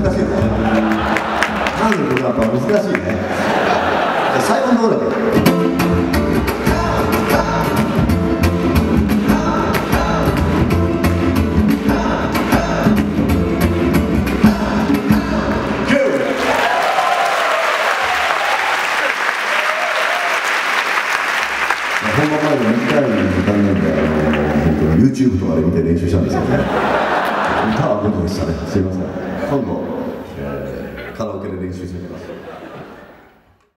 ことはやっぱ難しいねじゃあ最後のところだけ、YouTube とかで見て練習したんですよね。歌は僕でしたね。すいません。今度、えーカラオケで練習してみます。